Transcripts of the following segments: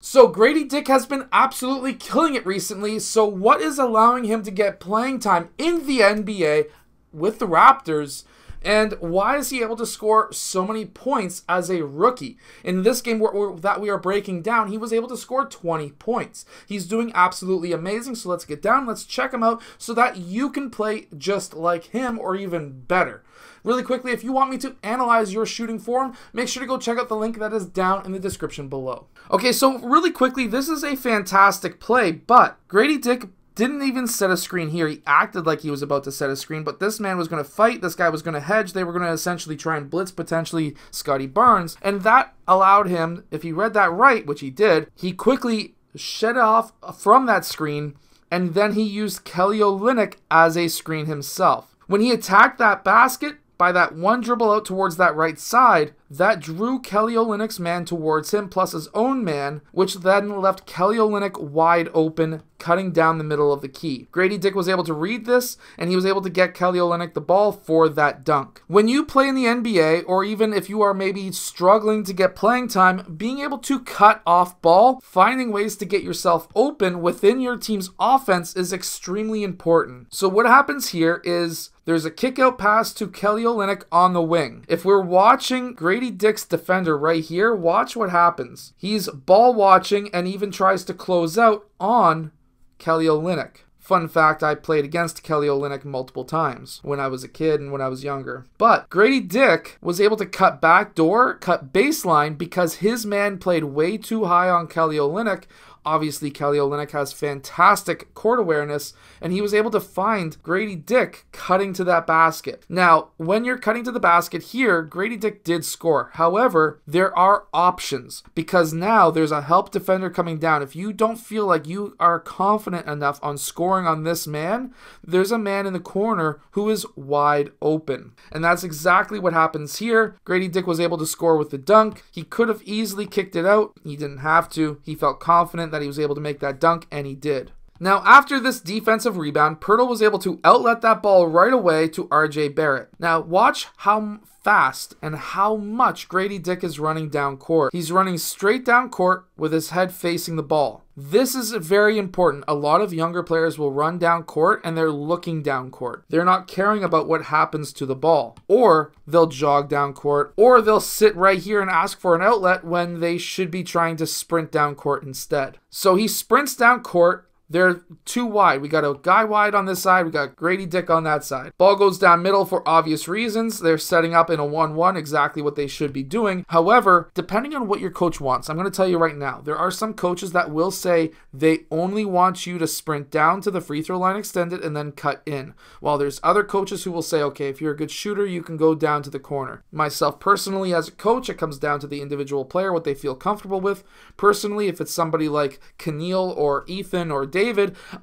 So Gradey Dick has been absolutely killing it recently. So what is allowing him to get playing time in the NBA with the Raptors? And why is he able to score so many points as a rookie? In this game that we are breaking down, he was able to score 20 points. He's doing absolutely amazing. So let's get down, let's check him out so that you can play just like him or even better. Really quickly, if you want me to analyze your shooting form, make sure to go check out the link that is down in the description below. Okay, so really quickly, this is a fantastic play, but Gradey Dick didn't even set a screen here. He acted like he was about to set a screen, but this man was going to fight. This guy was going to hedge. They were going to essentially try and blitz potentially Scottie Barnes. And that allowed him, if he read that right, which he did, he quickly shed off from that screen. And then he used Kelly Olynyk as a screen himself. When he attacked that basket, by that one dribble out towards that right side, that drew Kelly Olynyk's man towards him, plus his own man, which then left Kelly Olynyk wide open, cutting down the middle of the key. Gradey Dick was able to read this, and he was able to get Kelly Olynyk the ball for that dunk. When you play in the NBA, or even if you are maybe struggling to get playing time, being able to cut off ball, finding ways to get yourself open within your team's offense is extremely important. So what happens here is there's a kick out pass to Kelly Olynyk on the wing. If we're watching Gradey Dick's defender right here, watch what happens. He's ball watching and even tries to close out on Kelly Olynyk. Fun fact, I played against Kelly Olynyk multiple times when I was a kid and when I was younger. But Gradey Dick was able to cut back door, cut baseline because his man played way too high on Kelly Olynyk Obviously, Kelly Olynyk has fantastic court awareness, and he was able to find Gradey Dick cutting to that basket. Now, when you're cutting to the basket here, Gradey Dick did score. However, there are options because now there's a help defender coming down. If you don't feel like you are confident enough on scoring on this man, there's a man in the corner who is wide open. And that's exactly what happens here. Gradey Dick was able to score with the dunk. He could have easily kicked it out. He didn't have to. He felt confident that that he was able to make that dunk, and he did. Now, after this defensive rebound, Poeltl was able to outlet that ball right away to RJ Barrett. Now, watch how fast and how much Gradey Dick is running down court. He's running straight down court with his head facing the ball. This is very important. A lot of younger players will run down court and they're looking down court. They're not caring about what happens to the ball. Or they'll jog down court, or they'll sit right here and ask for an outlet when they should be trying to sprint down court instead. So he sprints down court they're too wide. We got a guy wide on this side. We got Gradey Dick on that side. Ball goes down middle for obvious reasons. They're setting up in a 1 1, exactly what they should be doing. However, depending on what your coach wants, I'm going to tell you right now, there are some coaches that will say they only want you to sprint down to the free throw line extended and then cut in. While there's other coaches who will say, okay, if you're a good shooter, you can go down to the corner. Myself personally, as a coach, it comes down to the individual player, what they feel comfortable with. Personally, if it's somebody like Keneal or Ethan or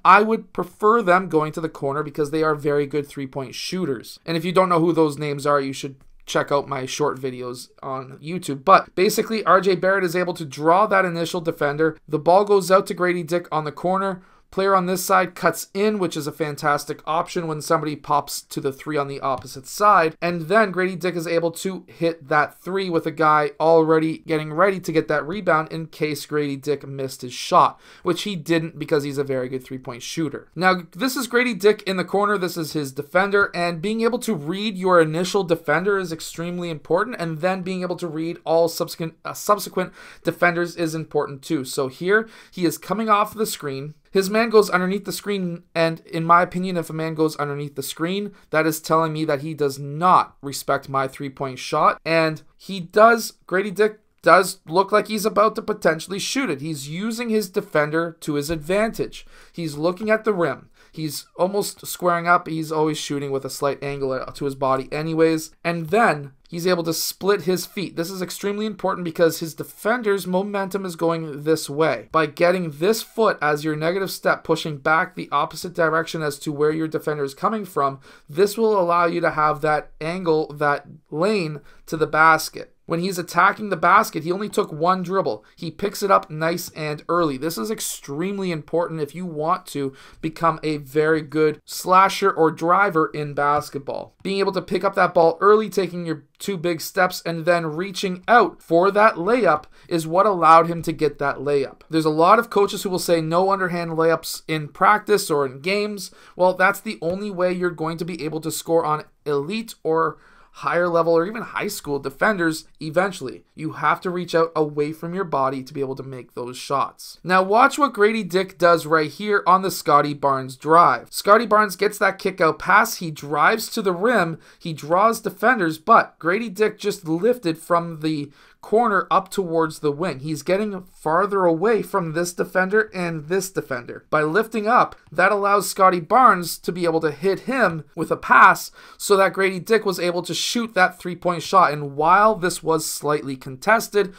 I would prefer them going to the corner because they are very good three point shooters. And if you don't know who those names are, you should check out my short videos on YouTube. But basically, RJ Barrett is able to draw that initial defender. The ball goes out to Gradey Dick on the corner. Player on this side cuts in, which is a fantastic option when somebody pops to the three on the opposite side. And then Gradey Dick is able to hit that three with a guy already getting ready to get that rebound in case Gradey Dick missed his shot, which he didn't because he's a very good three point shooter. Now, this is Gradey Dick in the corner. This is his defender. And being able to read your initial defender is extremely important. And then being able to read all subsequent, uh, subsequent defenders is important too. So here he is coming off the screen. His man goes underneath the screen, and in my opinion, if a man goes underneath the screen, that is telling me that he does not respect my three point shot. And he does, Gradey Dick does look like he's about to potentially shoot it. He's using his defender to his advantage. He's looking at the rim. He's almost squaring up. He's always shooting with a slight angle to his body, anyways. And then he's able to split his feet. This is extremely important because his defender's momentum is going this way. By getting this foot as your negative step, pushing back the opposite direction as to where your defender is coming from, this will allow you to have that angle, that lane to the basket. When he's attacking the basket, he only took one dribble. He picks it up nice and early. This is extremely important if you want to become a very good slasher or driver in basketball. Being able to pick up that ball early, taking your two big steps, and then reaching out for that layup is what allowed him to get that layup. There's a lot of coaches who will say no underhand layups in practice or in games. Well, that's the only way you're going to be able to score on elite or higher level or even high school defenders eventually. You have to reach out away from your body to be able to make those shots. Now watch what Gradey Dick does right here on the Scottie Barnes drive. Scottie Barnes gets that kick out pass, he drives to the rim, he draws defenders, but Gradey Dick just lifted from the corner up towards the wing. He's getting farther away from this defender and this defender. By lifting up, that allows Scottie Barnes to be able to hit him with a pass so that Gradey Dick was able to shoot that three point shot. And while this was slightly contested,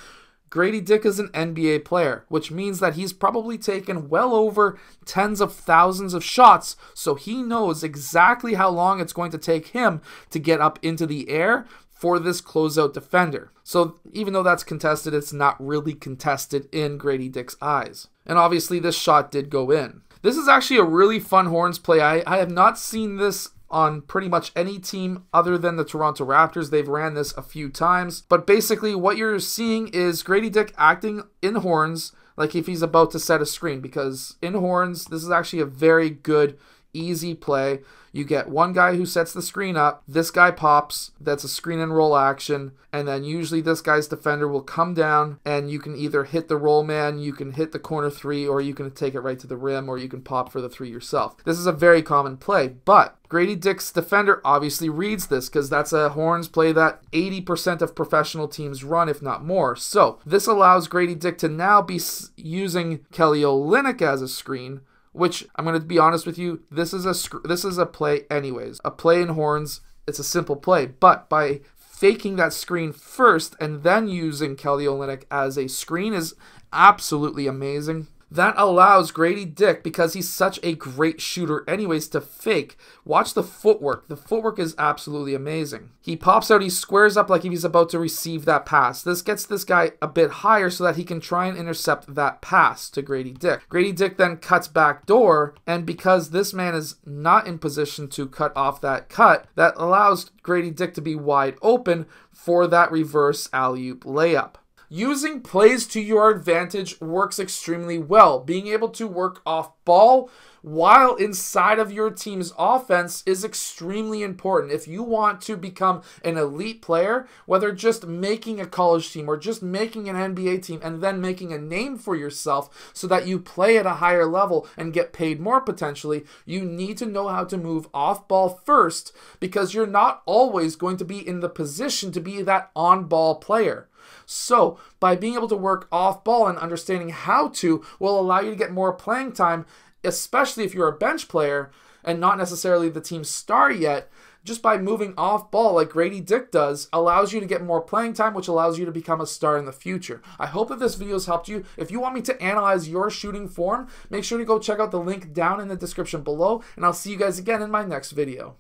Gradey Dick is an NBA player, which means that he's probably taken well over tens of thousands of shots, so he knows exactly how long it's going to take him to get up into the air for this closeout defender. So even though that's contested, it's not really contested in Gradey Dick's eyes. And obviously, this shot did go in. This is actually a really fun horns play. I, I have not seen this on pretty much any team other than the Toronto Raptors. They've ran this a few times. But basically, what you're seeing is Gradey Dick acting in horns like if he's about to set a screen because in horns, this is actually a very good easy play. You get one guy who sets the screen up, this guy pops, that's a screen and roll action, and then usually this guy's defender will come down and you can either hit the roll man, you can hit the corner three, or you can take it right to the rim, or you can pop for the three yourself. This is a very common play, but Gradey Dick's defender obviously reads this because that's a horns play that 80% of professional teams run, if not more. So this allows Gradey Dick to now be using Kelly Olynyk as a screen which I'm going to be honest with you, this is a this is a play anyways. A play in horns, it's a simple play, but by faking that screen first and then using Kelly Olynyk as a screen is absolutely amazing. That allows Gradey Dick, because he's such a great shooter, anyways, to fake. Watch the footwork. The footwork is absolutely amazing. He pops out, he squares up like he's about to receive that pass. This gets this guy a bit higher so that he can try and intercept that pass to Gradey Dick. Gradey Dick then cuts back door, and because this man is not in position to cut off that cut, that allows Gradey Dick to be wide open for that reverse alley oop layup. Using plays to your advantage works extremely well. Being able to work off ball while inside of your team's offense is extremely important. If you want to become an elite player, whether just making a college team or just making an NBA team and then making a name for yourself so that you play at a higher level and get paid more potentially, you need to know how to move off ball first because you're not always going to be in the position to be that on ball player. So, by being able to work off ball and understanding how to will allow you to get more playing time, especially if you're a bench player and not necessarily the team's star yet. Just by moving off ball like Gradey Dick does, allows you to get more playing time, which allows you to become a star in the future. I hope that this video has helped you. If you want me to analyze your shooting form, make sure to go check out the link down in the description below, and I'll see you guys again in my next video.